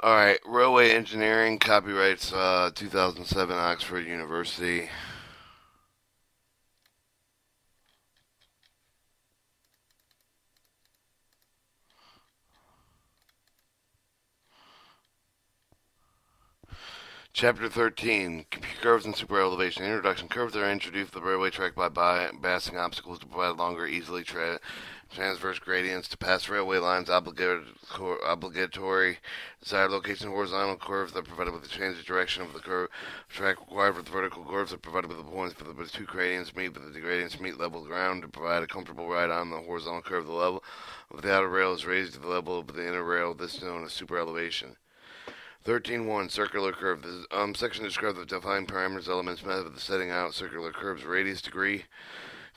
All right, Railway Engineering, copyrights uh, 2007, Oxford University. Chapter 13 Curves and Super Elevation. Introduction Curves are introduced to the railway track by bypassing obstacles to provide longer, easily tra transverse gradients to pass railway lines. Obligatory desired location horizontal curves that are provided with the change of direction of the curve. Track required for the vertical curves are provided with the points for the two gradients meet, but the gradients meet level ground to provide a comfortable ride on the horizontal curve. The level of the outer rail is raised to the level of the inner rail. This is known as super elevation. 13.1 Circular curve. This um, section describes the defined parameters, elements, method of the setting out circular curves, radius, degree.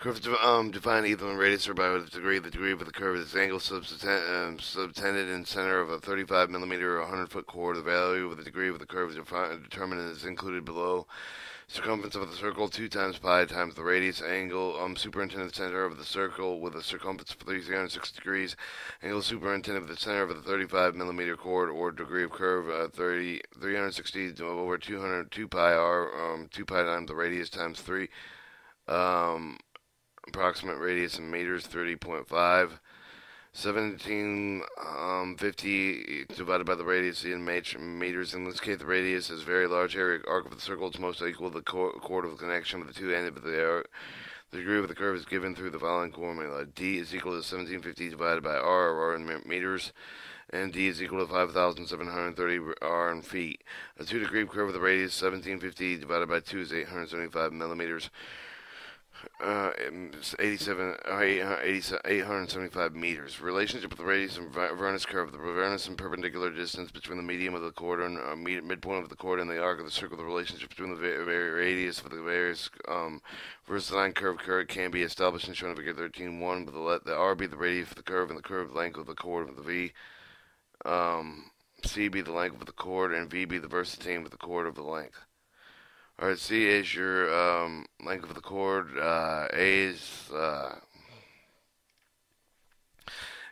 Curves um, define either in radius or by the degree. The degree of the curve is angle subtended, um, subtended in center of a 35 millimeter or 100 foot chord. The value of the degree of the curve is defined, determined and is included below circumference of the circle 2 times pi times the radius angle um, superintendent center of the circle with a circumference of 360 degrees angle superintendent of the center of the 35 millimeter chord or degree of curve uh, 30 360 over 200 2 pi r um, 2 pi times the radius times 3 um, approximate radius in meters 30.5 1750 um, divided by the radius in meters. In this case, the radius is very large area arc of the circle. It's most equal to the chord of the connection with the two ends of the arc. The degree of the curve is given through the following formula. D is equal to 1750 divided by R, or R in meters, and D is equal to 5,730 R in feet. A two degree curve with a radius 1750 divided by 2 is 875 millimeters uh, 87, uh, 875 meters. Relationship with the radius and Varenus curve. The Varenus and perpendicular distance between the medium of the chord and uh, midpoint of the chord and the arc of the circle. The relationship between the radius of the various um, line curve curve can be established in shown in figure 13.1, but the, let the R be the radius of the curve and the curve length of the chord of the V. Um, C be the length of the chord and V be the versatile of the chord of the length. Alright, C is your um, length of the chord. Uh, A is uh,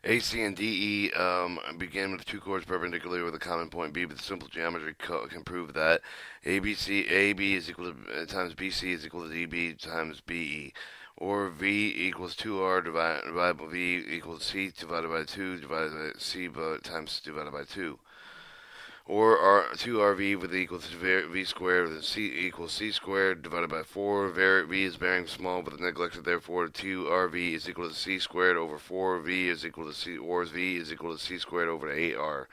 A, C, and D, E um, begin with two chords perpendicular with a common point B, but simple geometry can prove that A, B, C, A, B is equal to uh, times B, C is equal to D, B times B, E. Or V equals 2R divided, divided by V equals C divided by 2 divided by C times divided by 2 or R, 2RV with equal to V squared with C equals C squared divided by 4. V is bearing small but neglected, therefore 2RV is equal to C squared over 4V is equal to C, or V is equal to C squared over 8R.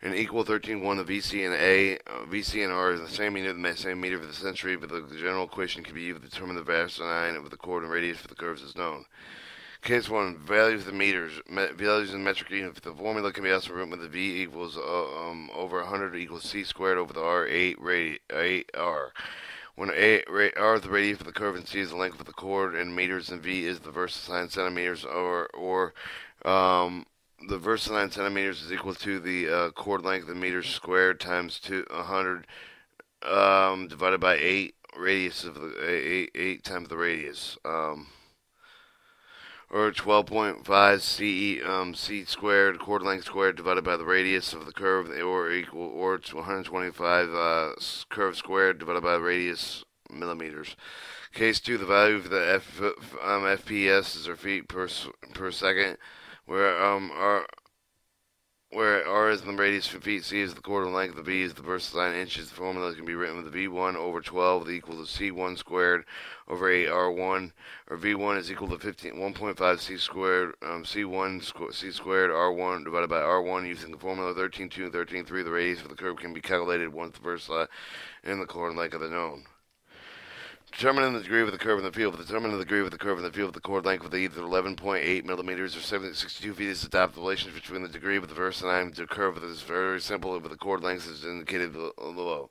And equal 13, 1 of VC and A, uh, VC and R is the same meter, the same meter for the century, but the, general equation can be used to determine the vast line of the chord and radius for the curves is known. Case 1, values of the meters, values in metric units. The formula can be written with the V equals uh, um, over 100 equals C squared over the R 8 radi 8 R. When r is the radius of the curve and C is the length of the chord and meters and V is the versine centimeters or or um, the versine centimeters is equal to the uh, chord length in meters squared times two, 100 um, divided by 8 radius of the 8, 8 times the radius. Um, or 12.5 c um, c squared chord length squared divided by the radius of the curve or equal or 125 uh, curve squared divided by the radius millimeters. Case 2, the value of the F, um, FPS is or feet per per second, where um, our where r is the radius for feet, c is the quarter length, the v is the versine inches. The formula can be written with v1 over 12 equal to c1 squared over 8r1, or v1 is equal to 15, 1.5 c squared, um, c1 squ c squared r1 divided by r1 using the formula 13.2 and 13.3. The radius for the curve can be calculated once the versine and the chord length are known. Determining the degree of the curve in the field. Determining the degree of the curve in the field, the chord length with either 11.8 millimeters or 62 feet is the the relationship between the degree of the versine the curve is very simple, but the chord length is indicated below.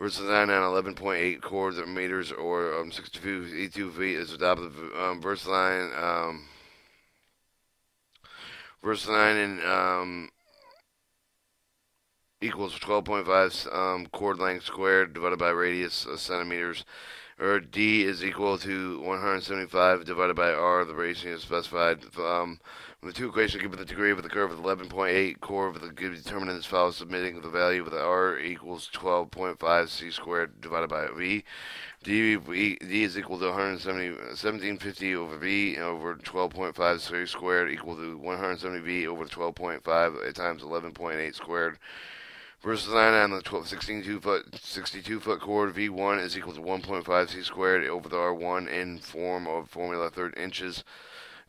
Versine on 11.8 chords or meters or um, 62 82 feet is adopted. Um, versine, um, versine in um, equals 12.5 um, chord length squared divided by radius uh, centimeters or D is equal to 175 divided by R, the ratio is specified. Um, the two equations given the degree of the curve of 11.8 core of the determinant is follows, submitting the value of the r equals 12.5 c squared divided by v. D, v, d is equal to 170, 1750 over v over 12.5 c squared equal to 170 v over 12.5 times 11.8 squared. Versus 9 on the 12, 62 foot 62 foot chord V1 is equal to 1.5 c squared over the R1 in form of formula third inches.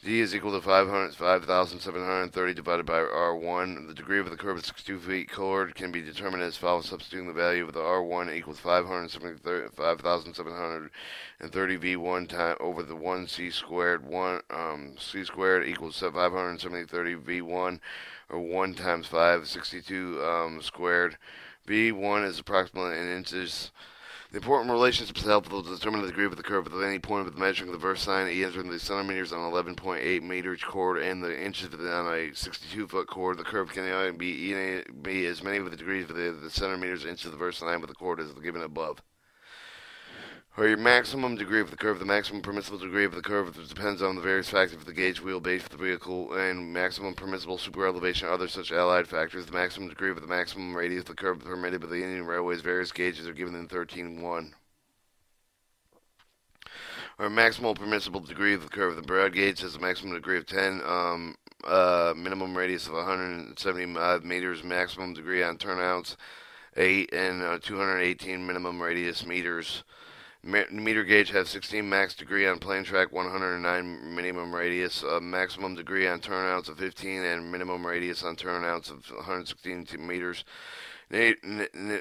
D is equal to 5,730 divided by R1. The degree of the curve of 62 feet chord can be determined as follows, substituting the value of the R1 equals 5,730 V1 time over the 1 C squared. 1 um, C squared equals 570 V1 or 1 times 5, 62 um, squared. B1 is approximately in inches. The important relationship is helpful to determine the degree of the curve at any point of the measuring the versine, e entering the centimeters on 11.8 meter chord and the inches on a 62 foot chord. The curve can be, be as many of the degrees of the, the centimeters inches of the versine with the chord as given above or your maximum degree of the curve. The maximum permissible degree of the curve depends on the various factors of the gauge wheelbase of the vehicle and maximum permissible super elevation other such allied factors. The maximum degree of the maximum radius of the curve permitted by the Indian Railways various gauges are given in 13.1. Or maximal permissible degree of the curve. The broad gauge has a maximum degree of 10, um, uh, minimum radius of 175 meters, maximum degree on turnouts 8, and uh, 218 minimum radius meters meter gauge has 16 max degree on plane track, 109 minimum radius, uh, maximum degree on turnouts of 15, and minimum radius on turnouts of 116 meters. Na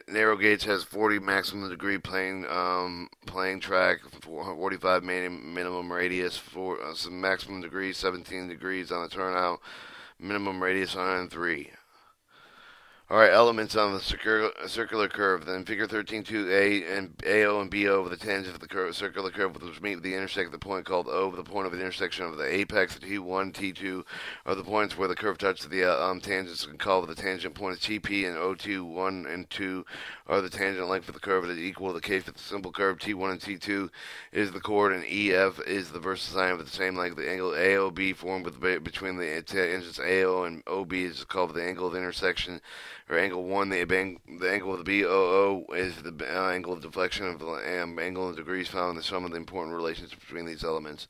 narrow gauge has 40 maximum degree plane um, track, 45 minimum radius, for uh, some maximum degree 17 degrees on the turnout, minimum radius 103. All right, elements on the circular, circular curve. Then figure 13, 2A and AO and BO of the tangent of the curve, circular curve, which meet the intersect at the point called O, the point of the intersection of the apex. T1, T2 are the points where the curve touches the uh, um, tangents and called the tangent points. TP and O2, 1 and 2 are the tangent length of the curve. that is equal to the case of the simple curve. T1 and T2 is the chord, and EF is the versus sine of the same length. The angle AOB formed with, between the tangents AO and OB is called the angle of intersection or angle 1, the, the angle of the BOO is the uh, angle of deflection of the um, angle of degrees found in the sum of the important relations between these elements.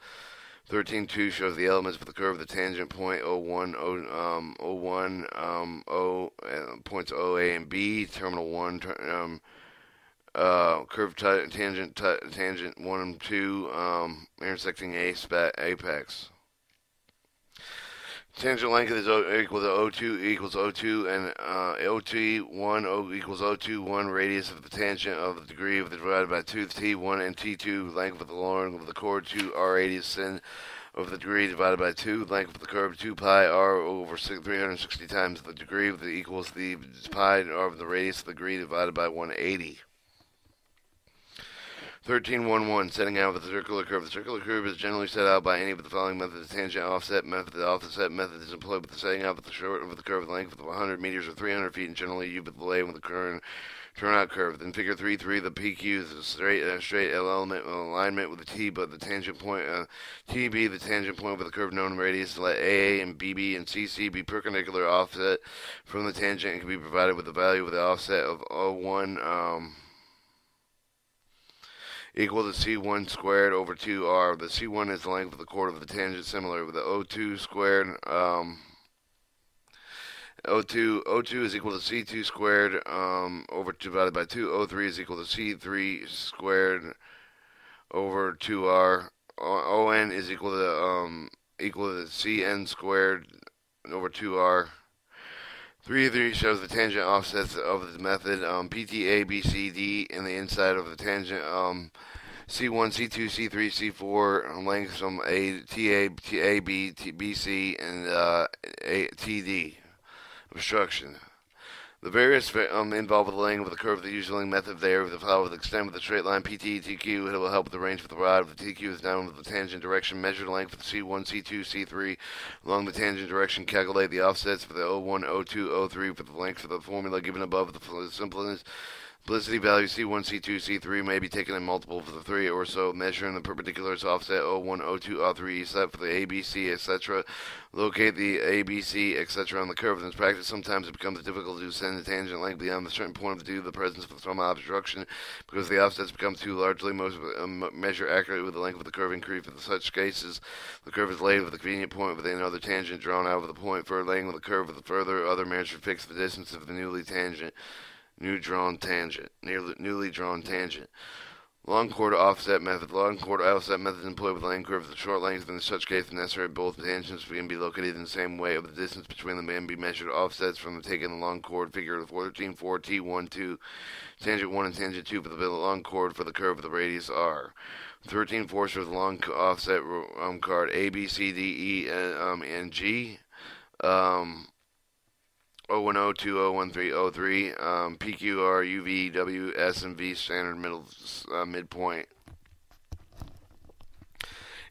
13.2 shows the elements of the curve of the tangent point 01, o, um, 01 um, o, uh, points OA and B, terminal 1, um, uh, curve tangent tangent 1 and 2, um, intersecting A apex. Tangent length is o, equal to O2 equals O2 and uh, OT1 O equals O2 1 radius of the tangent of the degree of the divided by 2 T1 and T2 length of the length of the chord 2 R radius sin of the degree divided by 2 length of the curve 2 pi R over 360 times the degree of the equals the pi of the radius of the degree divided by 180. 1311, setting out with the circular curve. The circular curve is generally set out by any of the following methods. The tangent offset method. The offset method is employed with the setting out with the short of the curve length of 100 meters or 300 feet, and generally used with the lay with the current turnout curve. Then figure 3 3, the PQ is a straight, uh, straight element alignment with the T, but the tangent point, uh, TB, the tangent point with the curve known radius, let AA and BB and CC be perpendicular offset from the tangent and can be provided with the value of the offset of 01. Um, equal to C1 squared over 2R. The C1 is the length of the chord of the tangent, similar with the O2 squared. Um, O2 O2 is equal to C2 squared um, over divided by 2. O3 is equal to C3 squared over 2R. ON is equal to um, equal to CN squared over 2R. 3 of 3 shows the tangent offsets of the method. Um, PTA, BCD in the inside of the tangent. Um, C1, C2, C3, C4 lengths from A, TA, TA, B, T, BC, and uh, A, TD. Obstruction. The various um, involved with the laying of the curve of the usual method there with the flower with the extent of the straight line PT TQ it will help with the range of the rod. If the TQ is down with the tangent direction, measure the length of the C1, C2, C3 along the tangent direction. Calculate the offsets for the O1, O2, O3 for the length of the formula given above. The simplest Publicity value C1, C2, C3 may be taken in multiples of the 3 or so, measuring the perpendiculars offset O1, O2, O3, set for the ABC, etc. Locate the ABC, etc. on the curve. In this practice, sometimes it becomes difficult to ascend the tangent length beyond a certain point due to the presence of some obstruction because the offsets become too largely most um, measure accurately with the length of the curve increase. In such cases, the curve is laid with a convenient point within another tangent drawn out of the point for laying with the curve with the further other measure fix the distance of the newly tangent new drawn tangent, newly drawn tangent. Long chord offset method. Long chord offset method employed with line curves of short length. In such case, necessary both tangents can be located in the same way. Of the distance between them and be measured offsets from the taken long chord figure 14 4 T1 2 tangent 1 and tangent 2 for the long chord for the curve of the radius R. 13 fourths for the long offset um, card A B C D E um, and G. Um, 010201303 um, PQR UV W S and V standard middle uh, midpoint.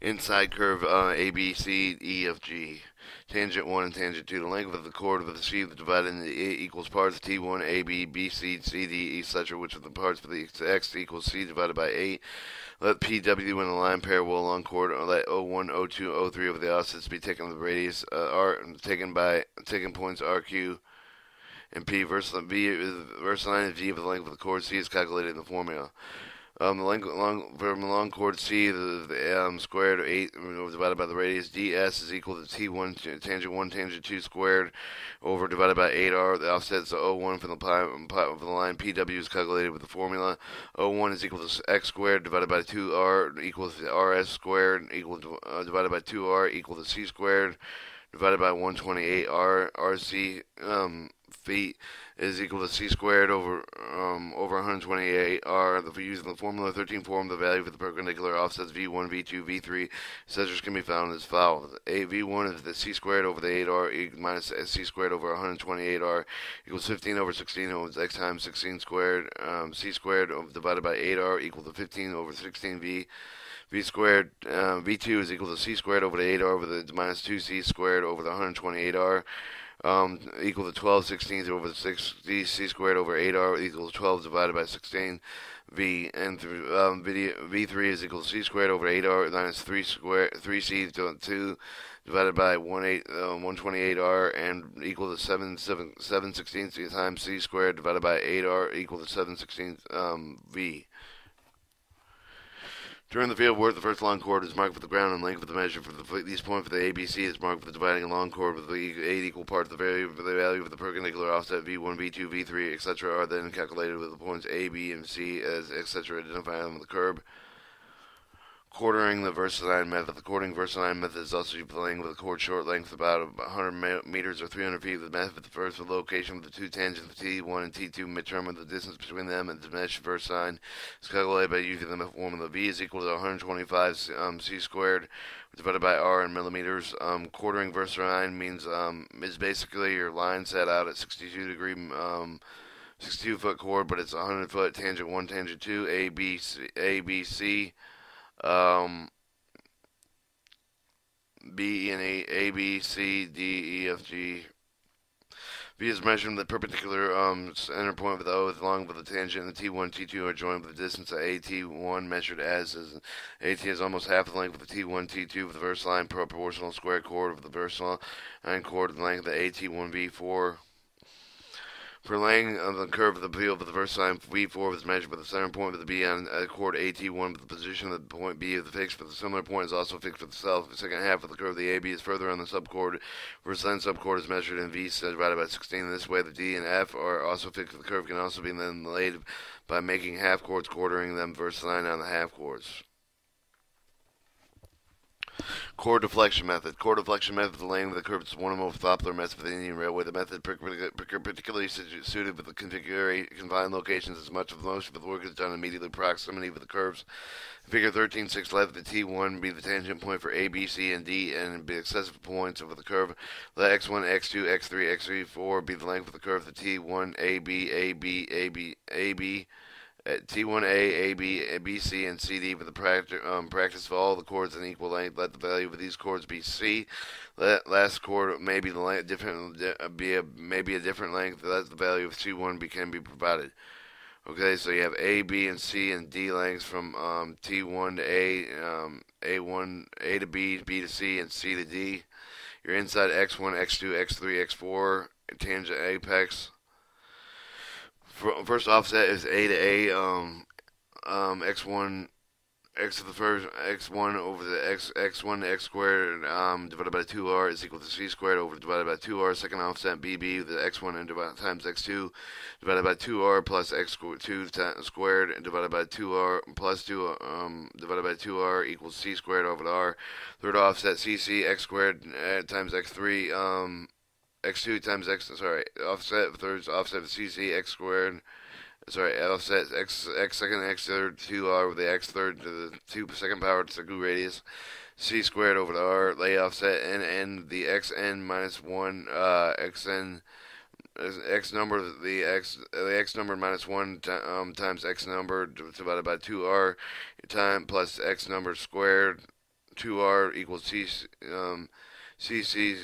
Inside curve uh, A B C E F G. Tangent 1 and tangent 2 the length of the chord of the C divided into A equals parts T1 A B B C C D etc which of the parts for the X equals C divided by 8 let PW in the line parallel along chord let O1 O2 O3 of the offsets be taken with the radius uh, R taken by taken points RQ and P versus V versus line and V of the length of the chord C is calculated in the formula. Um, the length long from the long chord C, the, the um, squared eight divided by the radius ds is equal to t1 tangent one tangent two squared over divided by 8r. The offset is O1 from the pi, from the line PW is calculated with the formula. O1 is equal to x squared divided by 2r equals rs squared equal to uh, divided by 2r equal to c squared divided by 128r rc um, feet is equal to c squared over um, over 128 r. The using the formula 13 form, the value for the perpendicular offsets v1, v2, v3, etc. can be found as follows: a v1 is the c squared over the 8r minus c squared over 128r equals 15 over 16 over x times 16 squared. Um, c squared divided by 8r equal to 15 over 16v. v squared uh, v2 is equal to c squared over the 8r over the minus 2c squared over the 128r um, equal to 12 16 over the 6 c squared over 8r equals 12 divided by 16 v and um, v3 is equal to c squared over 8r minus 3 square 3c to 2 divided by 1 8, uh, 128r and equal to 7 7 7 16 times c squared divided by 8r equal to 7 16 um, v during the field work, the first long chord is marked with the ground and length of the measure for the these point for the ABC is marked with the dividing long chord with the eight equal parts. The value the value of the perpendicular offset V1, V2, V3, etc. are then calculated with the points A, B, and C as etc. identified on the curve. Quartering the Versailles method. The quartering Versailles method is also playing with a chord short length about 100 meters or 300 feet. The method the location of the two tangents of T1 and T2 midterm of the distance between them and the diminished Versailles is calculated by using the formula V is equal to 125 um, C squared divided by R in millimeters. Um, quartering Versailles means um, is basically your line set out at 62 degree um, 62 foot chord, but it's 100 foot tangent 1, tangent 2, A, B, C, A, B, C. Um, B and A, A, B, C, D, E, F, G. V is measured the perpendicular um, center point with the O along with the tangent and the T1 T2 are joined with the distance of AT1 measured as, as AT is almost half the length of the T1 T2 with the verse line proportional square chord of the verse line chord the length of the AT1 V4 for laying on the curve of the field for the first line, V4 was measured by the center point of the B on a chord AT1, but the position of the point B of the fixed for the similar point is also fixed for the south. The second half of the curve of the AB is further on the subchord. First line subchord is measured in V divided by 16. In this way, the D and F are also fixed the curve, can also be then laid by making half chords quartering them versus line on the half chords. Chord deflection method. Core deflection method the laying of the curve is one of the most popular methods for the Indian Railway. The method particularly suited with the confined locations as much of most of the work is done immediately proximity with the curves. Figure 13.6 let the T1 be the tangent point for A, B, C, and D and be excessive points over the curve. Let X1, X2, X3, X3, 4 be the length of the curve. The T1, A, B, A, B, A, B, A, B, T1A, AB, BC, and CD for the practice, um, practice of all the chords in equal length. Let the value of these chords be C. Let last chord may be the length, different, be a maybe a different length. Let the value of C1 be, can be provided. Okay, so you have A, B, and C and D lengths from um, T1 to A, um, A1, A to B, B to C, and C to D. You're inside X1, X2, X3, X4, tangent apex. First offset is A to A, um, um, X1 x to the first x1 over the x x1 x squared um, divided by 2r is equal to c squared over divided by 2r. Second offset bb the x1 and divided times x2 divided by 2r plus x2 squared divided by 2r plus 2 um, divided by 2r equals c squared over the r. Third offset cc x squared uh, times x3 um, x2 times x sorry offset third offset of cc x squared sorry, offset x x second x third two r with the x third to the two second power to the GU radius. C squared over the r lay offset n and the x n minus one uh, x n x number the x the x number minus one um, times x number divided by two r time plus x number squared two r equals c um, c c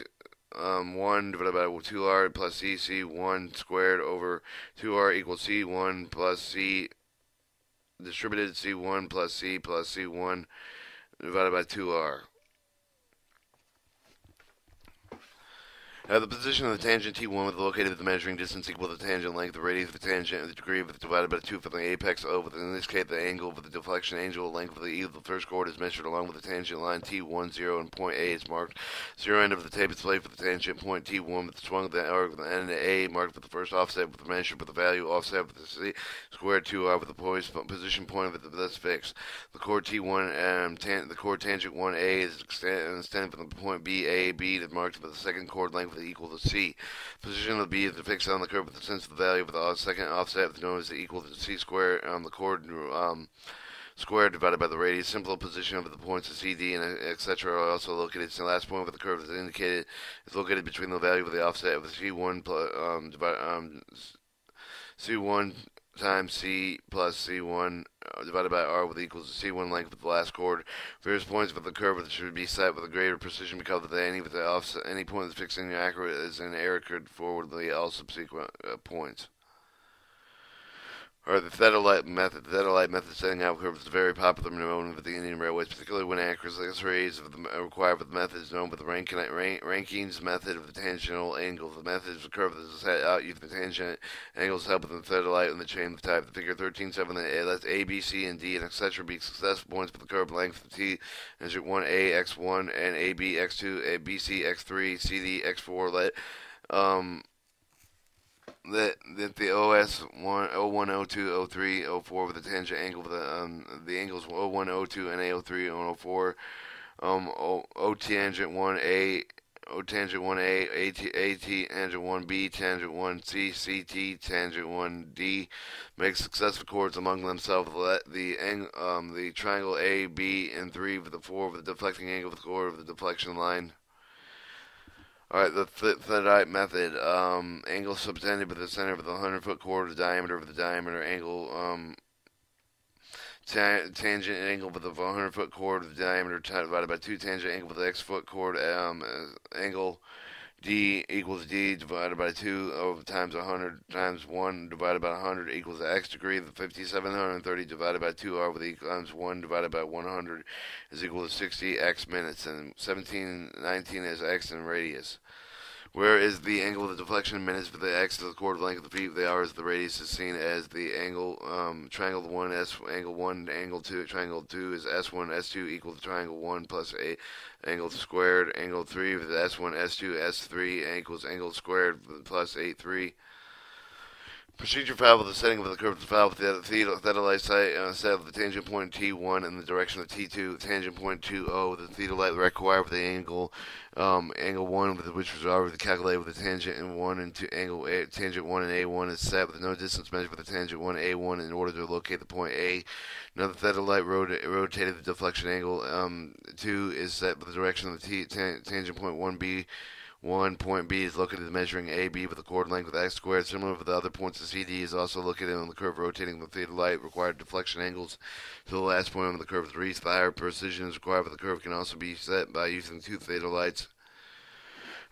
um, 1 divided by 2r plus cc 1 squared over 2r equals c1 plus c distributed c1 plus c plus c1 divided by 2r. Now, the position of the tangent T1 with located at the measuring distance equal to the tangent length, the radius of the tangent, and the degree of it divided by 2 for the apex of, in this case, the angle of the deflection angle length of the E of the first chord is measured along with the tangent line T1, 0, and point A is marked. Zero end of the tape is played for the tangent point T1 with the swung of the arc of the end A marked with the first offset with the measure with the value offset with the C squared 2R with the poise, position point of it that's fixed. The chord T1, um, tan, the chord tangent 1A is extended from the point B, A, B to marked with the second chord length equal to c. Position of b is fixed on the curve with the sense of the value of the second offset known as the equal to c squared on the chord um, squared divided by the radius. Simple position of the points of CD and etc. are also located. So the last point where the curve is indicated is located between the value of the offset of the C1 plus, um, divide, um, C1 times C plus C1 uh, divided by R with equals to C1 length of the last chord. Various points of the curve should be set with a greater precision because of the any with the offset, any point that's fixed inaccurate is an error could forward the all subsequent uh, points or the Theodolite method. The Theodolite method setting out curves is very popular known with the Indian Railways, particularly when accuracies of the, required for the method is known with the rank, rank, Rankine's method of the tangential angle. The method a curve that is set out using the tangent angles help with the Theodolite and the chain of type. The figure 13.7 lets A, B, C, and D and etc. be successful points for the curve length of T, measure 1A, X1, and AB, X2, A, BC, X3, CD, X4. Let um, that that the OS 1, 01, 02, 03, 04 with the tangent angle with the um, the angles 01, 02, and 03, and 04, um, o, o tangent 1A, O tangent 1A, AT, AT tangent 1B, tangent 1C, CT, tangent 1D, make successive chords among themselves. Let the um, the triangle A, B, and 3 with the 4 with the deflecting angle with the chord of the deflection line. Alright, the Theodolite method. Um, angle subtended with the center of the 100 foot chord, the diameter of the diameter, angle, um, ta tangent angle with the 100 foot chord, the diameter divided by 2 tangent angle with the x foot chord, um, angle d equals d divided by 2 over times 100 times 1 divided by 100 equals x degree. The 5730 divided by 2r with e times 1 divided by 100 is equal to 60 x minutes. And 1719 is x in radius. Where is the angle of the deflection in minutes for the x to the chord length of the feet? The hours of the radius is seen as the angle um, triangle one s angle one angle two triangle two is s one s two equal to triangle one plus a angle squared angle three with s one s two s three equals angle squared plus eight three. Procedure valve with the setting of the curve of the valve with the theodolite site uh, set of the tangent point T1 in the direction of T2, tangent point 20, the theodolite required with the angle um, angle 1 with which was already calculated with the tangent and 1 and 2 angle a, tangent 1 and A1 is set with no distance measured for the tangent 1 A1 in order to locate the point A. Now the theodolite rot rotated the deflection angle um, 2 is set with the direction of the t tangent point 1B one point B is located measuring AB with a chord length with x squared. Similar for the other points of CD is also located on the curve rotating with the theodolite required deflection angles to the last point on the curve is reached. The higher precision is required for the curve can also be set by using two theodolites.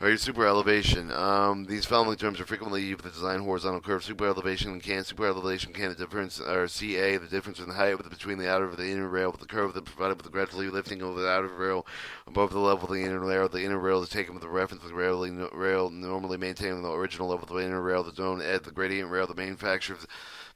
All right, super elevation. Um, these following terms are frequently used with the design horizontal curve. Super elevation and can super elevation can the difference or CA the difference in the height with, between the outer and the inner rail with the curve that provided with the gradually lifting over the outer rail above the level of the inner rail. The inner rail is taken with the reference to the rail, rail normally maintaining the original level of the inner rail. The zone at the gradient rail. The manufacturer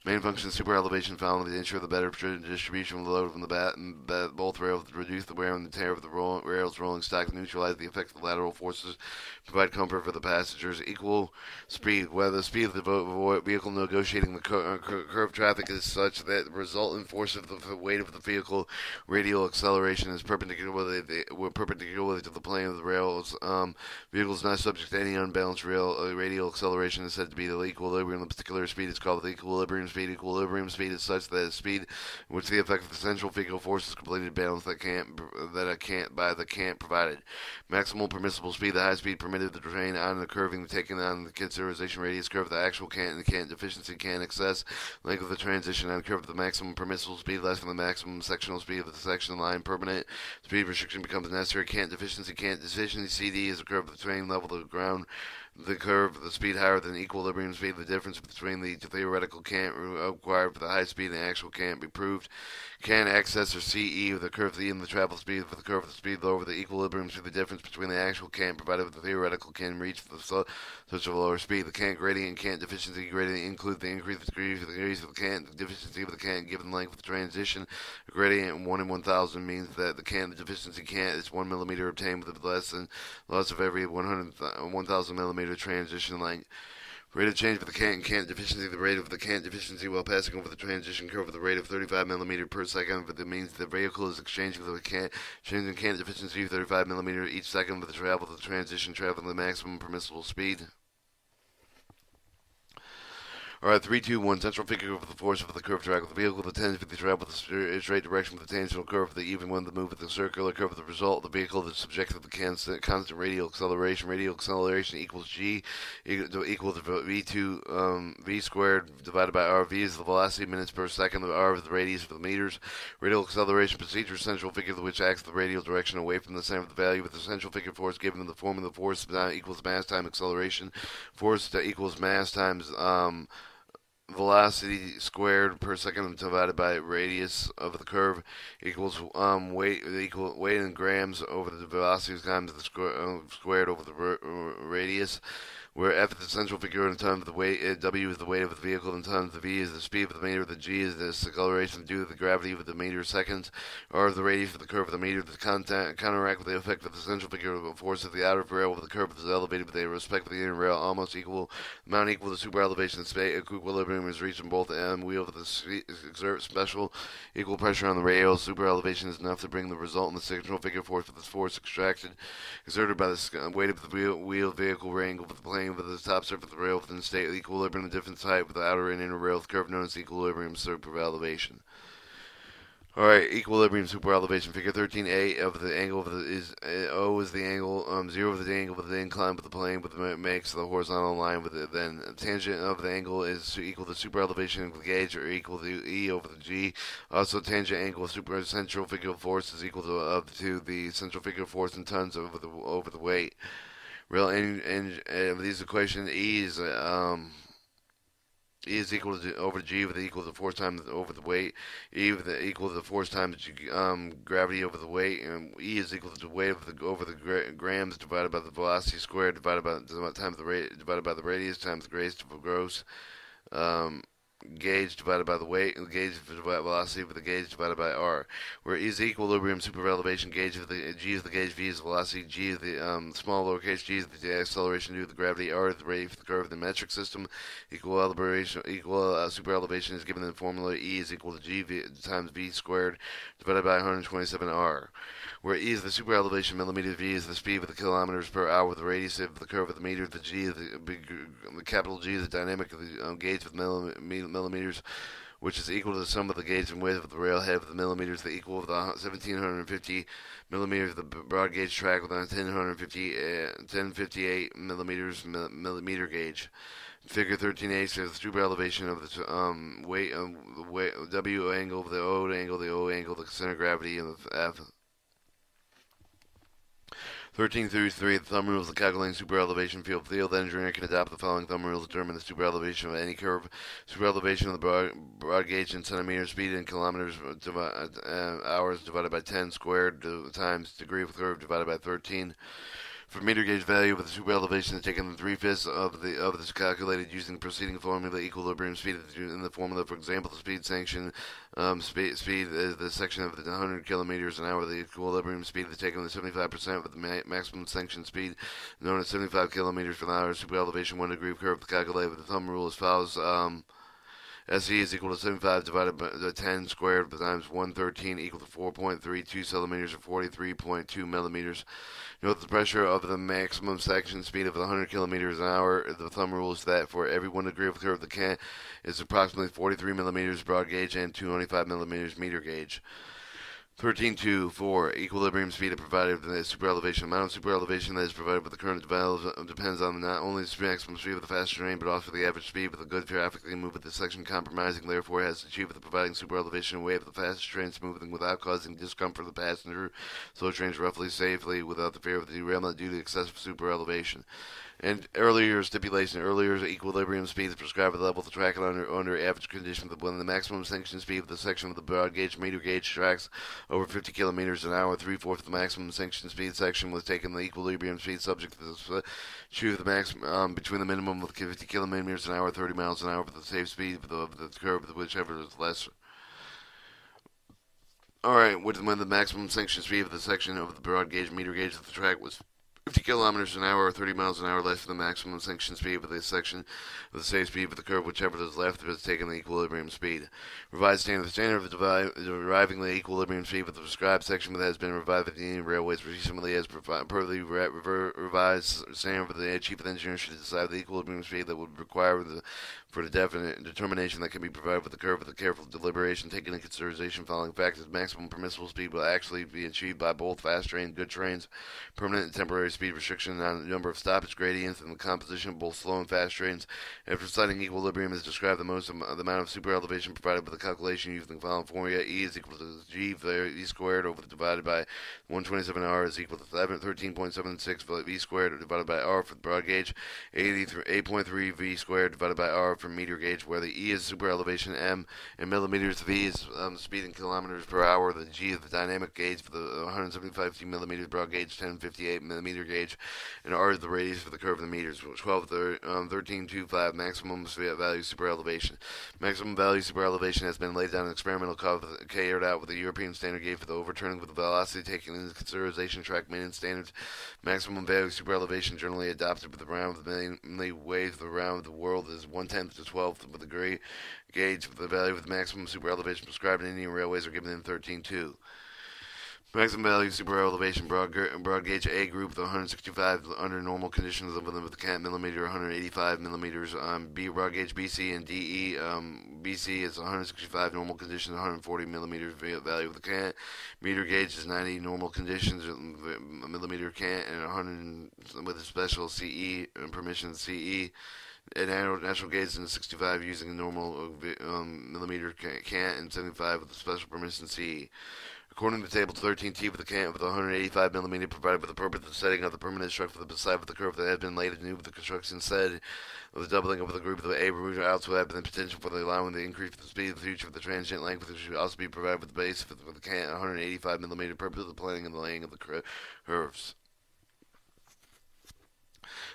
Main function super elevation found to ensure the better distribution of the load from the bat and bat, both rails reduce the wear and tear of the rails rolling stock, neutralize the effects of the lateral forces, provide comfort for the passengers, equal speed. Whether the speed of the vehicle negotiating the uh, curve traffic is such that the resultant force of the weight of the vehicle radial acceleration is perpendicular perpendicular to the plane of the rails. Um, vehicles not subject to any unbalanced rail uh, radial acceleration is said to be the equilibrium. The particular speed is called the equilibrium speed. Equilibrium speed is such that speed which the effect of the centrifugal force is completely balanced that can't that it can't by the cant provided. Maximal permissible speed, the high speed permitted the train on the curving taken on the consideration radius curve, the actual cant and the cant deficiency cant excess length of the transition on the curve, the maximum permissible speed less than the maximum sectional speed of the section line. Permanent speed restriction becomes necessary. Cant deficiency cant deficiency CD is the curve of the train level to the ground the curve, the speed higher than equilibrium speed, the difference between the theoretical cant required for the high speed and the actual cant be proved. Can excess or CE with the curve of the in the travel speed for the curve of the speed lower the equilibrium speed, the difference between the actual cant provided with the theoretical can reach the such a lower speed. The cant gradient cant deficiency gradient include the increased degrees of the degrees of the the deficiency of the cant given length of the transition. The gradient one in one thousand means that the cant the deficiency cant is one millimeter obtained with less than loss of every 100 1000 millimeter transition length. Rate of change for the cant and cant deficiency, the rate of the cant deficiency while passing over the transition curve with the rate of 35 millimeter per second, but the means the vehicle is exchanging the can cant, changing cant deficiency 35 millimeter each second with the travel of the transition traveling the maximum permissible speed. Alright, 3, 2, 1. Central figure of the force of the curved track of the vehicle. The tangent of the travel with the straight direction with the tangential curve. The even one, the move with the circular curve. The result, the vehicle that's subjected to the constant, constant radial acceleration. Radial acceleration equals g equal to v2 um, v squared divided by r. v is the velocity minutes per second. The r is the radius of the meters. Radial acceleration procedure. Central figure which acts the radial direction away from the center of the value with the central figure force given in the form of the force equals mass times acceleration. Force equals mass times um, velocity squared per second divided by radius of the curve equals um, weight equal weight in grams over the velocity times the square, uh, squared over the radius where F is the central figure in terms of the weight, uh, W is the weight of the vehicle in terms of the V is the speed of the meter, the G is the acceleration due to the gravity of the meter seconds, R is the radius of the curve of the meter, the contact, counteract with the effect of the central figure of the force of the outer rail of the curve is elevated with a respect to the inner rail almost equal, amount equal to super elevation space equilibrium is reached in both M wheel of the exert special equal pressure on the rail, super elevation is enough to bring the result in the central figure force with the force extracted, exerted by the weight of the wheel, wheel vehicle angle of the plane with the top surface of the rail within the state of equilibrium at different height with the outer and inner rail curve known as equilibrium super elevation. Alright, equilibrium super elevation figure 13a of the angle of the is uh, O is the angle, um, 0 of the angle of the incline with the plane with the makes the horizontal line with it. Then tangent of the angle is equal to super elevation of the gauge or equal to E over the G. Also, tangent angle of super central figure force is equal to up to the central figure force in tons over the over the weight real and and uh, these equation E is um E is equal to over G with equal to force times over the weight. E with the equal to the force times um, gravity over the weight, and E is equal to the weight of the over the gra grams divided by the velocity squared divided by times the rate divided by the radius times the grace gross. Um, gauge divided by the weight, the gauge divided velocity with the gauge divided by r, where e is the equilibrium super elevation gauge of the g is the gauge, v is the velocity, g is the um, small lowercase g is the acceleration due to the gravity, r is the rate of the curve of the metric system. Equal elevation, equal uh, super elevation is given in the formula e is equal to g v, times v squared divided by 127 r where e is the super elevation millimeter, v is the speed with the kilometers per hour, with the radius of the curve of the meter, the g, the, big, the capital G, is the dynamic of the um, gauge with millimeters, which is equal to the sum of the gauge and width of the railhead of the millimeters, the equal of the 1750 millimeters of the broad gauge track with a 1050, uh, 1058 millimeters millimeter gauge. Figure 13a shows the super elevation of the um, weight, um, the weight, W angle, the O angle, the O angle, the center of gravity, and the F 13 through 3, the thumb rules of calculating super elevation field. Field engineer can adopt the following thumb rules to determine the super elevation of any curve. Super elevation of the broad, broad gauge in centimeters, speed in kilometers, divi- uh, hours divided by 10 squared times degree of curve divided by 13. For meter gauge value with the super elevation, taken the three fifths of the of this calculated using the preceding formula. Equilibrium speed in the formula, for example, the speed sanction um, speed speed is the section of the 100 kilometers an hour. The equilibrium speed is taken the 75 percent of the ma maximum sanction speed, known as 75 kilometers per hour. Super elevation one degree of curve calculated with the thumb rule as follows. Um, SE is equal to 75 divided by 10 squared times 113 equal to 4.32 centimeters or 43.2 millimeters. Note the pressure of the maximum section speed of 100 kilometers an hour. The thumb rule is that for every one degree of curve, the can is approximately 43 millimeters broad gauge and 225 millimeters meter gauge. 13.2.4 Equilibrium speed is provided with the super elevation. The Amount of super elevation that is provided with the current valve uh, depends on not only the maximum speed of the faster train, but also the average speed with a good traffically move with the section compromising. Therefore, has achieved with providing super elevation way of the fastest train smoothing without causing discomfort to the passenger. Slow trains roughly safely without the fear of the derailment due to excessive super elevation. And earlier stipulation, earlier equilibrium speed is prescribed at the level of the track under, under average conditions when the maximum sanction speed of the section of the broad gauge meter gauge tracks over 50 kilometers an hour, three fourths of the maximum sanction speed section was taken the equilibrium speed subject to the choose the maximum um, between the minimum of 50 kilometers an hour, 30 miles an hour for the safe speed of the, of the curve, whichever is less. Alright, which when the maximum sanction speed of the section of the broad gauge meter gauge of the track was 50 kilometers an hour or 30 miles an hour less than the maximum sanction speed of the section of the safe speed of the curve, whichever is left is taken the equilibrium speed. Revised standard. The standard of deriving the equilibrium speed with the prescribed section that has been revived by the Indian Railways recently as per the revised standard of the chief of the engineer should decide the equilibrium speed that would require the for the definite determination that can be provided with the curve with a careful deliberation taking into consideration following factors. Maximum permissible speed will actually be achieved by both fast train and good trains permanent and temporary speed restriction on the number of stoppage gradients and the composition of both slow and fast trains. After citing equilibrium is described the most the amount of super elevation provided with the calculation using the following formula e is equal to g v squared over divided by 127 r is equal to 13.76 v squared divided by r for the broad gauge 8.3 v squared divided by r for meter gauge, where the E is super elevation, M in millimeters, V is um, speed in kilometers per hour, the G is the dynamic gauge for the 175 millimeters broad gauge, 1058 millimeter gauge, and R is the radius for the curve of the meters. 12, um, 1325 maximum value super elevation. Maximum value super elevation has been laid down in experimental carried out with the European standard gauge for the overturning with the velocity taken into consideration track maintenance standards. Maximum value super elevation generally adopted with the round of the mainly waves around the world is one tenth to 12th of the degree gauge the value of the maximum super elevation prescribed in Indian railways are given in 13.2. Maximum value super elevation broad, broad gauge A group with 165 under normal conditions of with the cat millimeter 185 millimeters. Um, B broad gauge BC and DE um, BC is 165 normal conditions 140 millimeters value of the cat. Meter gauge is 90 normal conditions millimeter cat and 100 with a special CE permission CE and natural gauge in 65 using a normal um, millimeter cant and 75 with a special permission CE. According to table 13T with the cant with 185 millimeter provided for the purpose of setting up the permanent structure of the side of the curve that had been laid anew with the construction said with the doubling of the group of the A route also have the potential for the allowing the increase of the speed of the future of the transient length which should also be provided with the base for the, for the cant 185 millimeter purpose of the planning and the laying of the curves.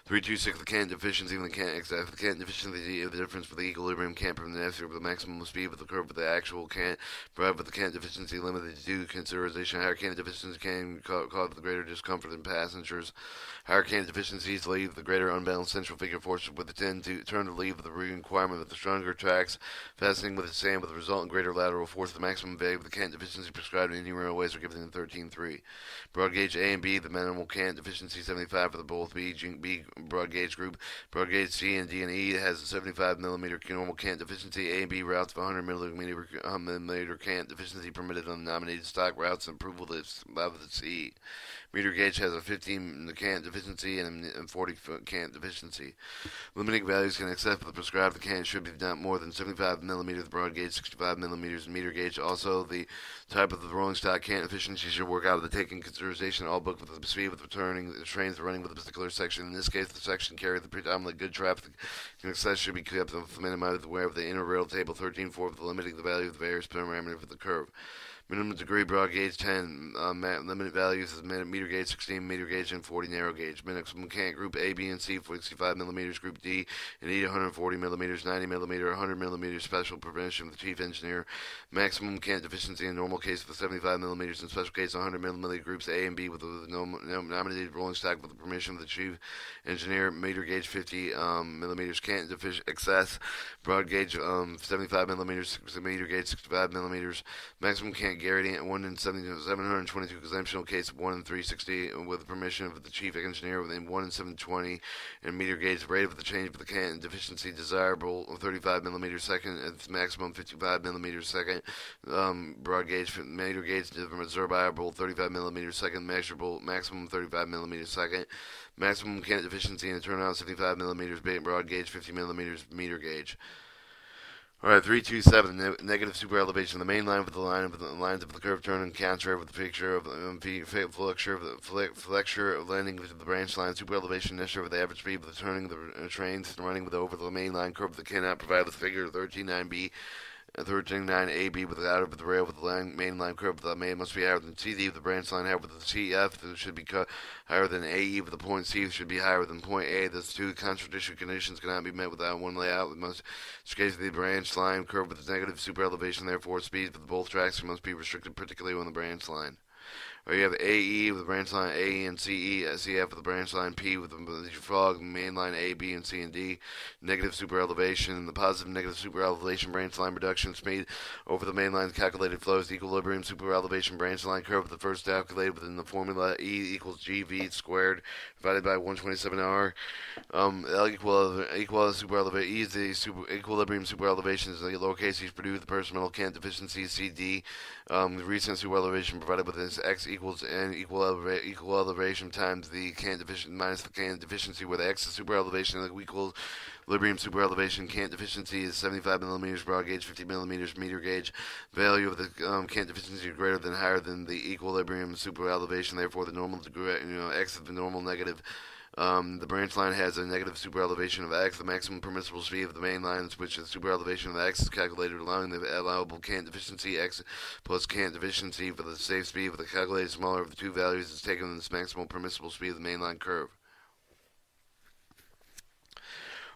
326 the cant deficiency in the cant exact the cant deficiency the difference for the equilibrium cant from the necessary with the maximum speed with the curve of the actual cant provided with the cant deficiency limited to consideration higher cant deficiency can cause the greater discomfort in passengers. Higher cant deficiencies leave the greater unbalanced central figure force with the tend to turn to leave the requirement of the stronger tracks fastening with the sand with the result in greater lateral force the maximum value of the cant deficiency prescribed in any railways are given in 13.3 broad gauge A and B the minimal cant deficiency 75 for the both B, B broad gauge group. Broad gauge C and D and E has a 75 millimeter normal cant deficiency. A and B routes of 100 millimeter, uh, millimeter cant deficiency permitted on nominated stock routes and approval of the C. Meter gauge has a 15 cant deficiency and a 40 cant deficiency. Limiting values can accept the prescribed cant should be not more than 75 millimeters broad gauge, 65 millimeters meter gauge. Also, the type of the rolling stock cant efficiency should work out of the taking consideration all book with the speed with returning the trains running with a particular section. In this case, the section carried the predominantly good traffic. Success should be kept minimized aware of the wear of the inner rail table 13.4 the limiting the value of the various parameters of the curve. Minimum degree broad gauge 10, uh, limited values is meter gauge 16, meter gauge and 40 narrow gauge. Maximum cant group A, B, and C 65 millimeters, group D and E 140 millimeters, 90 millimeter, 100 millimeters. Special permission of the chief engineer. Maximum cant deficiency in normal case for 75 millimeters, in special case 100 millimeter groups A and B with a nominated rolling stock with the permission of the chief engineer. Meter gauge 50 um, millimeters, cant deficient excess. Broad gauge um, 75 millimeters, meter gauge 65 millimeters. Maximum cant Garrett 1 in 722 exemptional case 1 in 360 with permission of the chief engineer within 1 in 720 and meter gauge rate of the change of the cant deficiency desirable 35 millimeters second at maximum 55 millimeters second um, broad gauge meter gauge desirable 35 millimeters second measurable maximum 35 millimeters second maximum cant deficiency in the turnout 75 millimeters broad gauge 50 millimeters meter gauge all right, three two seven ne- negative super elevation. Of the main line with the line of the lines of the curve turn and counter with the picture of the um, flexure of the flexure of landing with the branch line. Super elevation necessary with the average speed of the turning the uh, trains running with over the main line curve that cannot provide with figure 139b thirteen nine AB with the out of the rail with the line, main line curve the main must be higher than CD with the branch line higher with the CF should be higher than AE with the point C should be higher than point A. Those two contradiction conditions cannot be met without one layout. We must case the branch line curve with negative super elevation, therefore speeds with both tracks must be restricted, particularly on the branch line. Or you have AE with the branch line A and CE, CF with the branch line P with the frog main line A, B, and C and D. Negative super elevation. The positive negative super elevation branch line reduction speed over the main line calculated flows the equilibrium super elevation branch line curve. The first calculated within the formula E equals GV squared divided by 127R. Um, L equal equal super elevation. E is the super, equilibrium super elevation is the lowercase e produced the personal cant deficiency CD. Um, the recent super elevation provided with this X equals n equal, eleva equal elevation times the cant deficiency minus the cant deficiency, where the x is super elevation and the equal equilibrium super elevation. Cant deficiency is 75 millimeters broad gauge, 50 millimeters meter gauge. Value of the um, cant deficiency is greater than higher than the equilibrium super elevation. Therefore, the normal degree, you know, x is the normal negative um, the branch line has a negative super elevation of x. The maximum permissible speed of the main lines, which is super elevation of x, is calculated allowing the allowable cant deficiency x plus cant deficiency for the safe speed of the calculated smaller of the two values is taken in this maximum permissible speed of the mainline curve.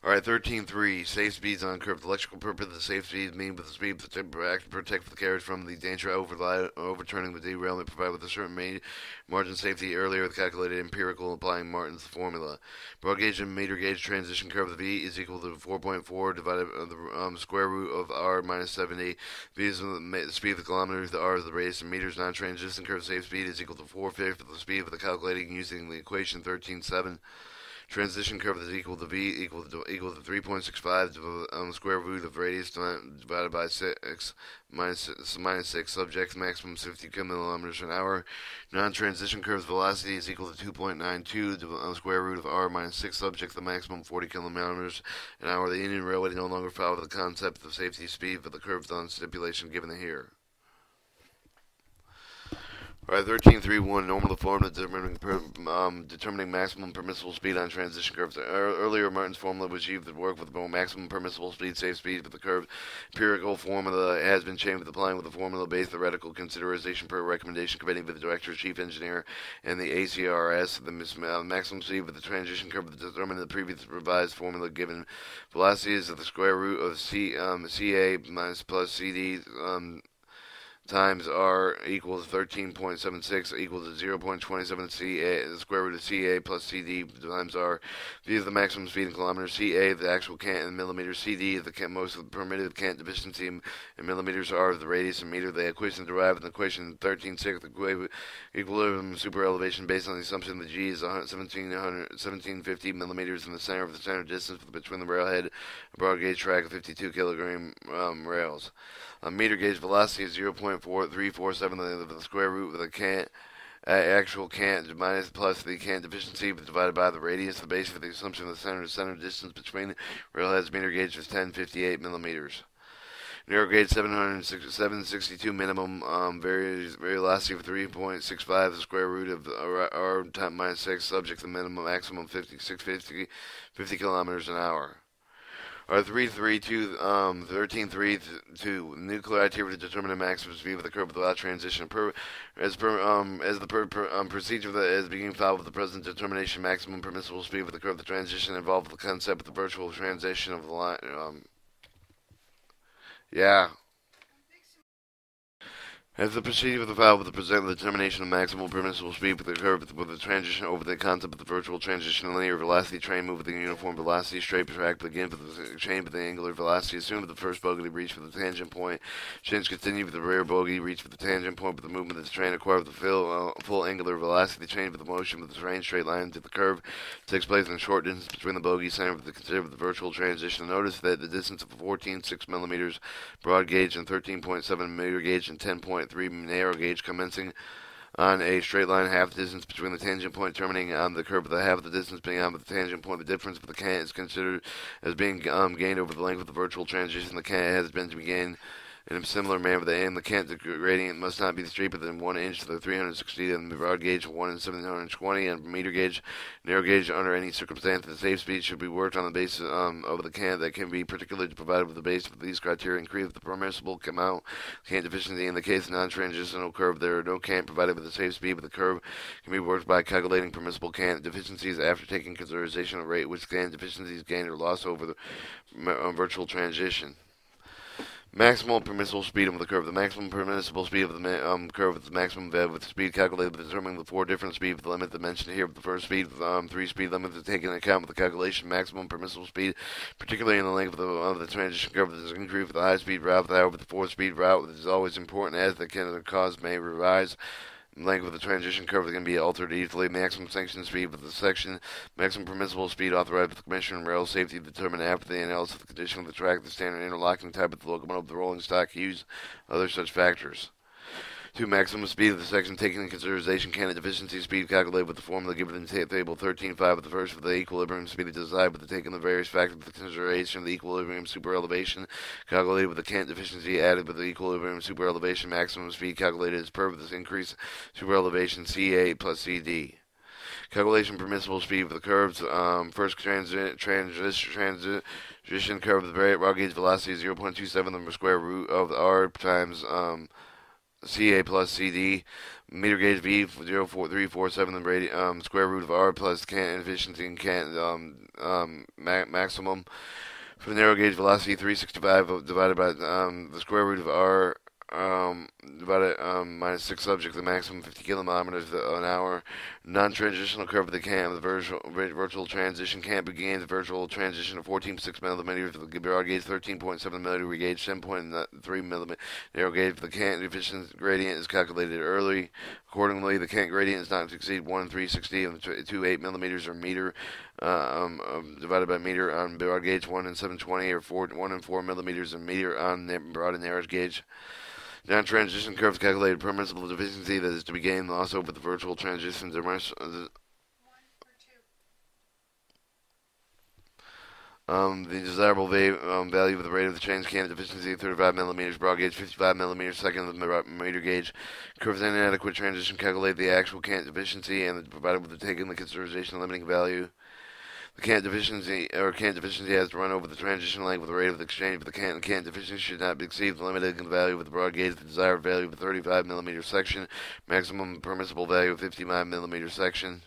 Alright, 13.3. Safe speeds on curve. The electrical purpose the safe speeds mean with the speed to protect the carriage from the danger of overturning the derailment provided with a certain margin safety earlier with calculated empirical applying Martin's formula. Broad gauge and meter gauge transition curve of V is equal to 4.4 divided by the um, square root of R minus 70. V is the speed of the kilometers, the R is the radius in meters. Non-transition curve safe speed is equal to 4 fifths of the speed of the calculating using the equation 13.7. Transition curve is equal to v equal to equal to 3.65 um, square root of radius divided by 6 minus, minus 6 Subject's maximum 50 kilometers an hour. Non-transition curve's velocity is equal to 2.92 um, square root of r minus 6 subject the maximum 40 kilometers an hour. The Indian Railway no longer follow the concept of safety speed for the curve on stipulation given here. Right, 13.3.1, normal formula determining, um, determining maximum permissible speed on transition curves. Earlier, Martin's formula was used to work with the maximum permissible speed, safe speed for the curve. Empirical formula has been changed with applying with the formula-based theoretical consideration per recommendation committee with the director, chief engineer, and the ACRS. The uh, maximum speed for the transition curve determined the previous revised formula given velocity is the square root of C, um, CA minus plus CD um, times R equals 13.76 equals to 0.27 CA, the square root of CA plus CD times R. V is the maximum speed in kilometers. CA, the actual cant in millimeters. CD, the most of the permitted cant deficiency in, millimeters. R, the radius in meter. The equation derived in the equation 13.6, the equilibrium super elevation based on the assumption that G is 1750 millimeters in the center of the center distance between the railhead and broad gauge track of 52 kilogram um, rails. A meter gauge velocity is 0.4347 the square root of the cant uh, actual cant minus plus the cant deficiency divided by the radius. The base for the assumption of the center to center distance between railheads meter gauge is 1058 millimeters. Narrow gauge 762 minimum um, very velocity of 3.65 the square root of r, r time minus 6 subject to minimum maximum 50 650 50 kilometers an hour or 332 um 13 to nuclear activity to determine the maximum speed with the curve without transition. Per as per um as the per, per um, procedure that is being followed with the present determination maximum permissible speed with the curve of the transition involved the concept of the virtual transition of the line um yeah as the procedure of the valve with the present the determination of maximal permissible speed with the curve with the transition over the concept of the virtual transition linear velocity train move with the uniform velocity straight track begin with the chain with the angular velocity assume with the first bogey reach with the tangent point change continue with the rear bogey reach with the tangent point with the movement of the train acquire with the full, uh, full angular velocity the chain with the motion with the train straight line to the curve takes place in a short distance between the bogey center with the consider the virtual transition notice that the distance of 14.6 millimeters broad gauge and 13.7 meter gauge and 10. 3 narrow gauge commencing on a straight line half the distance between the tangent point terminating on the curve of the half of the distance being on the tangent point. The difference of the cant is considered as being um, gained over the length of the virtual transition. The cant has been to be gained in a similar manner, the the cant gradient must not be steeper than 1 inch to the 360 and the broad gauge 1 in 720 and meter gauge, narrow gauge under any circumstance. The safe speed should be worked on the basis um, of the cant that can be particularly provided with the base of these criteria increase the permissible amount cant deficiency. In the case of non-transitional curve, there are no cant provided with the safe speed, but the curve can be worked by calculating permissible cant deficiencies after taking consideration of rate which cant deficiencies gained or lost over the uh, virtual transition. Maximal permissible speed of the curve. The maximum permissible speed of the um, curve is the maximum value with the speed calculated by determining the four different speed limits mentioned here. The first speed, um, three speed limits are taken into account with the calculation maximum permissible speed, particularly in the length of the, of the transition curve. Is increased with the high speed route. However, the four speed route is always important as the cause may revise length of the transition curve can be altered easily. Maximum sanction speed with the section. Maximum permissible speed authorized by the Commission on Rail Safety determined after the analysis of the condition of the track, the standard interlocking type of the locomotive, the rolling stock used, other such factors. Two, maximum speed of the section taking into consideration cant deficiency speed calculated with the formula given in table 13.5 with the first for the equilibrium speed desired with the taking the various factors the consideration of the equilibrium super elevation calculated with the cant deficiency added with the equilibrium super elevation maximum speed calculated as per with this increase super elevation CA plus CD. Calculation permissible speed of the curves. Um, first transi- transition transition curve of the variant raw gauge velocity is 0.27 the square root of r times um, CA plus CD, meter gauge V 04347, the radi- um, square root of R plus cant efficiency and cant um, um, ma maximum. For narrow gauge velocity 365 divided by um, the square root of R um, divided um, minus six subject the maximum 50 kilometers an hour. Non-transitional curve of the cam, the virtual, virtual transition cam begins. The virtual transition of 14.6 millimeters. The broad gauge 13.7 millimeter gauge 10.3 millimeter narrow gauge. The cant efficiency gradient is calculated early. Accordingly, the cant gradient is not to exceed 1 360 and 2 8 millimeters or meter uh, um, um, divided by meter on broad gauge 1 in 720 or 4, 1 in 4 millimeters a meter on the broad and narrow gauge. Non-transition curves calculated permissible deficiency that is to be gained loss over the virtual transitions. Um, the desirable va um, value of the rate of the change cant deficiency 35 millimeters broad gauge, 55 millimeters second of the meter gauge. Curves inadequate transition calculate the actual cant deficiency and provided with the taking the consideration limiting value. The cant deficiency or cant deficiency has to run over the transition length with the rate of the exchange, but the cant and cant deficiency should not exceed the limited value with the broad gauge, the desired value of a 35 millimeter section, maximum permissible value of 55 millimeter section.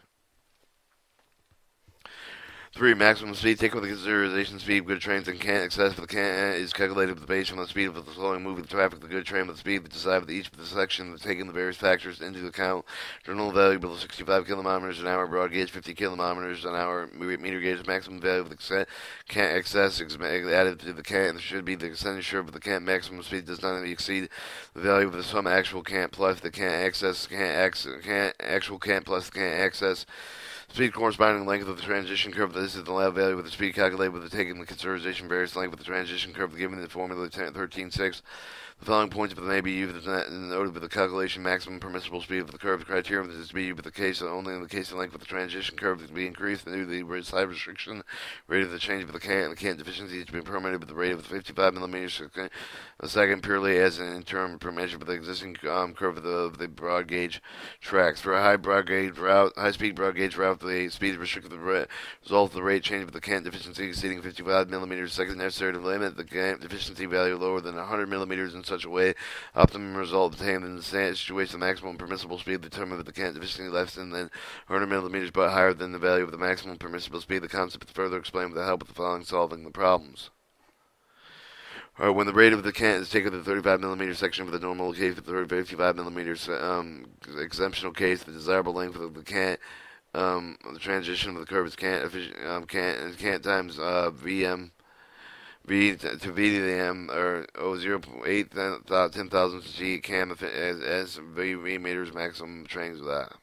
Three, maximum speed. Take with the consideration speed good trains and cant excess for the can is calculated with the base on the speed of the slowing moving traffic. The good train with the speed but decide with each of the section taking the various factors into account. Terminal value below 65 kilometers an hour. Broad gauge 50 kilometers an hour. Meter gauge maximum value of the cant excess added to the can. There should be the percentage of the can maximum speed does not exceed the value of the sum actual can't plus the cant excess can't, access, can't actual can't plus the cant excess. Speed corresponding length of the transition curve. This is the lab value with the speed calculated with the taking the consideration various length of the transition curve given in the formula 13.6. The following points of the may be used noted with the calculation maximum permissible speed of the curve. The criterion is to be with the case only in the case of length of the transition curve to be increased due to the side restriction rate of the change of the cant and the cant deficiency to be permitted with the rate of 55 millimeters a second purely as an interim measure of the existing um, curve of the, of the, broad gauge tracks. For a high broad gauge route, high speed broad gauge route, the speed restricted the result of the rate change of the cant deficiency exceeding 55 millimeters a second necessary to limit the cant deficiency value lower than 100 millimeters in such a way optimum result obtained in the situation the maximum permissible speed determined with the cant deficiency less than 100 millimeters but higher than the value of the maximum permissible speed. The concept is further explained with the help of the following solving the problems. Or when the rate of the cant is taken to the 35 millimeter section for the normal case, for the 55 millimeters um, exemptional case, the desirable length of the cant, um, the transition of the curve is cant, um, cant, cant times uh, VM V to V to the M or oh, 0 0.8 uh, 10,000 G cam as, as v meters maximum trains with that.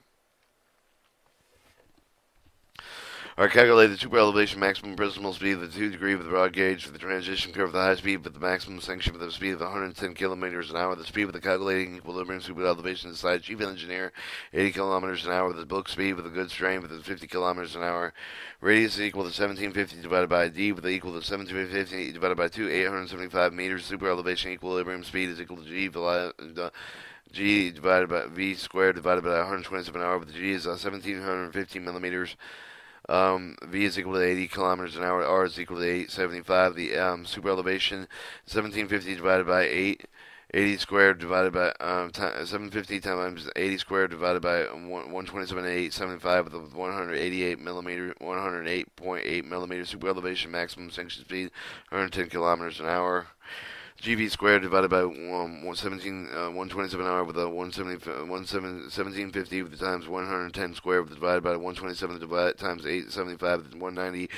Are calculated super elevation maximum principal speed of the 2 degree of the broad gauge for the transition curve of the high speed but the maximum sanction for the speed of 110 kilometers an hour. The speed with the calculating equilibrium super elevation decided chief engineer 80 kilometers an hour the book speed with a good strain with 50 kilometers an hour. Radius is equal to 1750 divided by d with the equal to 1750 divided by 2, 875 meters. Super elevation equilibrium speed is equal to g G divided by V squared divided by 127 an hour, but the G is uh, 1750 millimeters. Um, v is equal to 80 kilometers an hour. R is equal to 875. The um, super elevation, 1750 divided by 8. 80 squared divided by um, 750 times 80 squared divided by 127.875 with 188 millimeter, 108.8 millimeter super elevation maximum sanction speed, 110 kilometers an hour. GV squared divided by um, 117, uh, 127 hour with a 170, 1750 times 110 squared divided by 127 divided times 875 190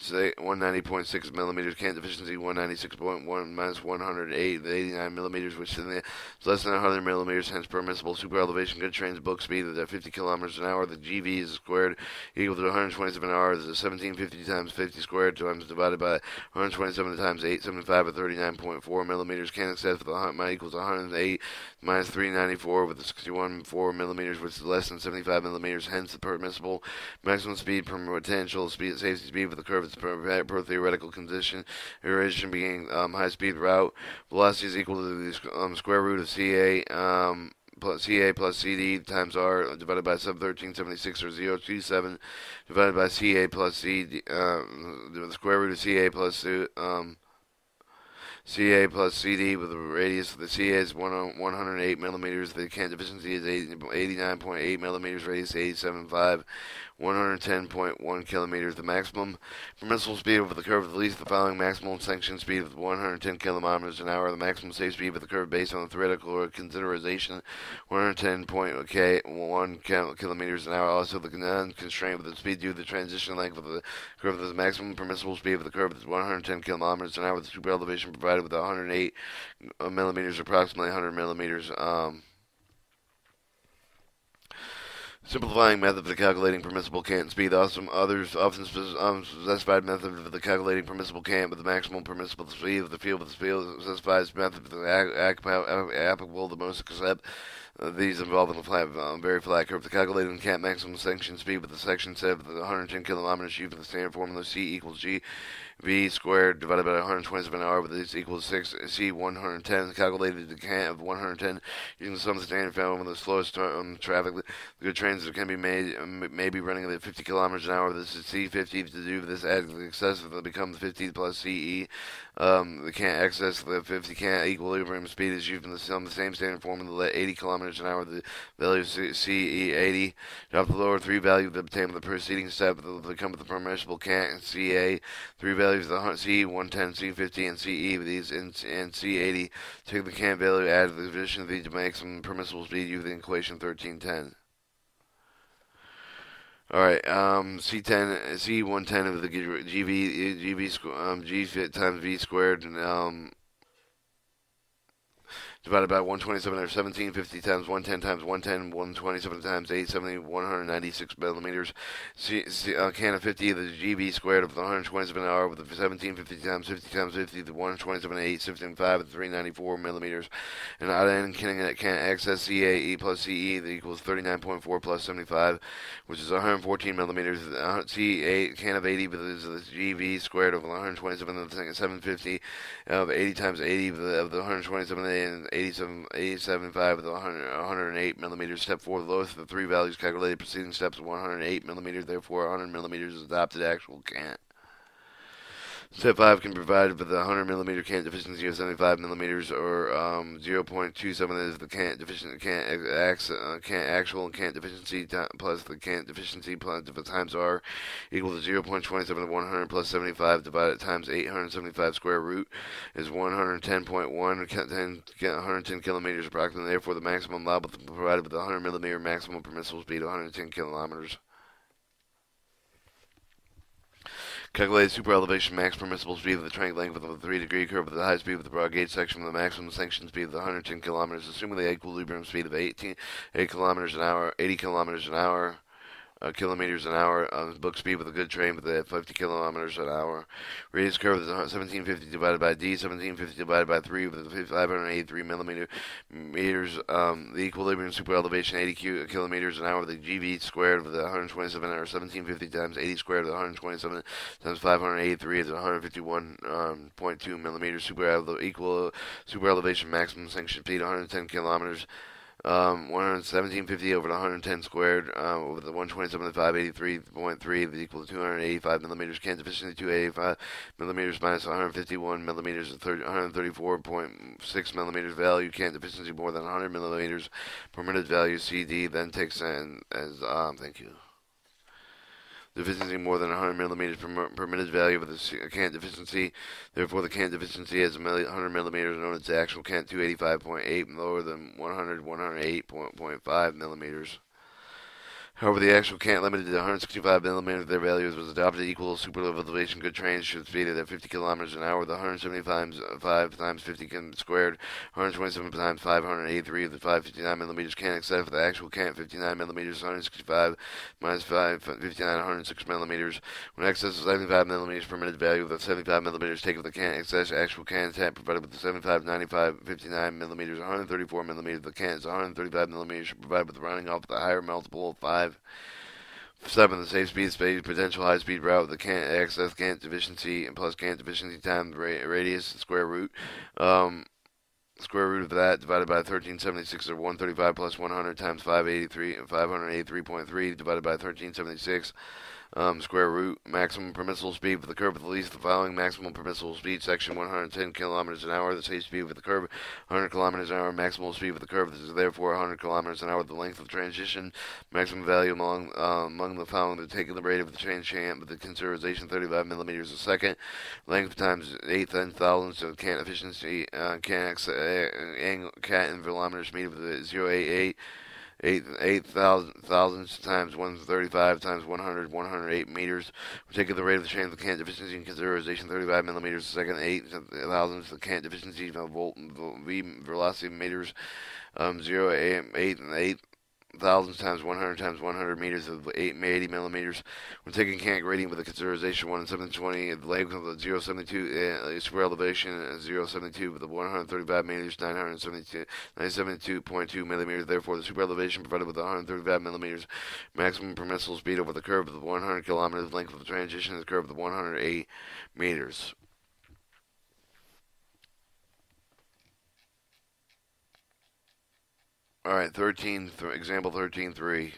say 190.6 millimeters cant deficiency 196.1 minus 108 89 millimeters which is less than 100 millimeters hence permissible super elevation good trains book speed at 50 kilometers an hour the GV is squared equal to 127 hours is 1750 times 50 squared times divided by 127 times 875 at 39.4 millimeters cant accept for the might equals 108 minus 394 with a 61.4 millimeters which is less than 75 millimeters hence the permissible maximum speed per potential speed safety speed with the curve its per theoretical condition, iteration being um, high speed route. Velocity is equal to the um, square root of CA um, plus CA plus CD times R divided by sub 1376 or 027 divided by CA plus CD, uh, the square root of CA plus um, CA plus CD with the radius of the CA is 108 millimeters. The cant deficiency is 89.8 millimeters. Radius 87.5. 110.1 kilometers. The maximum permissible speed over the curve of the least the following maximum sanction speed of 110 kilometers an hour. The maximum safe speed of the curve based on the theoretical consideration 110.1 kilometers an hour. Also, the non-constraint with the speed due to the transition length of the curve. The maximum permissible speed of the curve is 110 kilometers an hour with super elevation provided with 108 millimeters, approximately 100 millimeters. Um, Simplifying method for calculating permissible cant speed. Awesome. Others often um, specified method for the calculating permissible cant with the maximum permissible speed of the field with the field specifies method for the applicable the most accept. Uh, these involve a flat, um, very flat curve. The calculating cant maximum section speed with the section set of the 110 kilometers G for the standard formula C equals G V squared divided by 127 R, with this equals 6 C 110. Calculated the cant of 110 using the the standard found with the slowest um, traffic. The good trains that can be made um, may be running at 50 kilometers an hour. This is C50 to do this add the excessive will become 50 plus CE. Um, the cant excess the 50 can't equilibrium speed is used in the, the same standard formula. Let 80 kilometers an hour. The value of CE 80. Drop the lower three values obtained with the preceding step. will become the permissible can't CA. Three values of the Hunt C 110, C50, and CE these and, and C80. Take the can't value, add the addition of these to make some permissible speed using equation 1310. All right, um, C10, C110 of the GV, GV, um, G times V squared, and, um, divided by 127 or 1750 times 110 times 110, 127 times 870, 196 millimeters. C, C, uh, can of 50 the GB squared of the 127 hour with the 1750 times 50 times 50, the 127, 875, and 394 millimeters. And out end can, cant excess CAE plus CE that equals 39.4 plus 75, which is 114 millimeters. Uh, C8 can of 80 with the GV squared of 127 of the 750 of 80 times 80 of the, of the 127 and 87, 87.5 with 100, 108 millimeters. Step 4, the lowest of the three values calculated preceding steps 108 millimeters, therefore 100 millimeters is adopted actual cant. Step 5 can be provided with a 100 millimeter cant deficiency of 75 millimeters or um, 0.27 is the cant deficiency cant, uh, cant actual cant deficiency plus the cant deficiency plus the times r equal to 0.27 of 100 plus 75 divided times 875 square root is 110.1 110 kilometers approximately. Therefore, the maximum allowable provided with the 100 millimeter maximum permissible speed of 110 kilometers. Calculate super elevation max permissible speed of the triangle length of the 3 degree curve of the high speed of the broad gauge section with the maximum sanctioned speed of 110 kilometers, assuming the equilibrium speed of 18, 8 kilometers an hour, 80 kilometers an hour uh, kilometers an hour on book speed with a good train with a 50 kilometers an hour. Radius curve is 1750 divided by d, 1750 divided by 3 with 583 millimeter meters. Um, the equilibrium super elevation 80 kilometers an hour. The GV squared with 127 or 1750 times 80 squared with 127 times 583 is 151.2 um, millimeters. Super equal super elevation maximum sanction speed 110 kilometers um, 11750 over the 110 squared uh, over the 127 to 583.3 is equal to 285 millimeters. Cant deficiency 285 millimeters minus 151 millimeters, 134.6 millimeters value. Cant deficiency more than 100 millimeters. Permitted value CD then takes in as um, thank you deficiency more than 100 millimeters per permitted value of the cant deficiency. Therefore, the cant deficiency has 100 millimeters known as the actual cant 285.8 lower than 100 108.5 millimeters. However, the actual cant limited to 165 millimeters of their values was adopted equal super elevation good trains should speed at 50 kilometers an hour. The 175 5 times 50 squared, 127 times 583 of the 559 millimeters cant excess for the actual cant 59 millimeters, 165 minus 5, 59, 106 millimeters. When excess of 75 millimeters permitted value of the 75 millimeters take of the cant excess actual cant tap provided with the 75, 95, 59 millimeters, 134 millimeters. The cant is 135 millimeters provided with running off the higher multiple of 5 five. Seven, the safe speed space potential high speed route, the cant excess cant deficiency and plus cant deficiency time radius square root. Um, square root of that divided by 1376 or 135 plus 100 times 583 583.3 divided by 1376 um, square root maximum permissible speed for the curve with the least the following maximum permissible speed section 110 kilometers an hour the safe speed with the curve 100 kilometers an hour maximum speed with the curve this is therefore 100 kilometers an hour the length of transition maximum value among uh, among the following the taking the rate of the chant with the conservation 35 millimeters a second length times 8 ten thousandths of cant efficiency uh, cant uh, angle cat and velometer speed with the 088 eight eight thousand thousandths times one thirty five times 100 108 meters. We take the rate of the change of the cant deficiency in consideration 35 millimeters a second, eight thousandths the cant deficiency of volt v velocity meters um, eight and eight thousands times 100 times 100 meters of 8 80 millimeters. When taking cant gradient with a consideration 1 in 720, the leg of 072 uh, square elevation uh, 072 with the 135 meters 972 972.2 millimeters. Therefore, the super elevation provided with 135 millimeters maximum permissible speed over the curve of the 100 kilometers length of the transition is the curve of the 108 meters. All right, 13, th- example 13.3.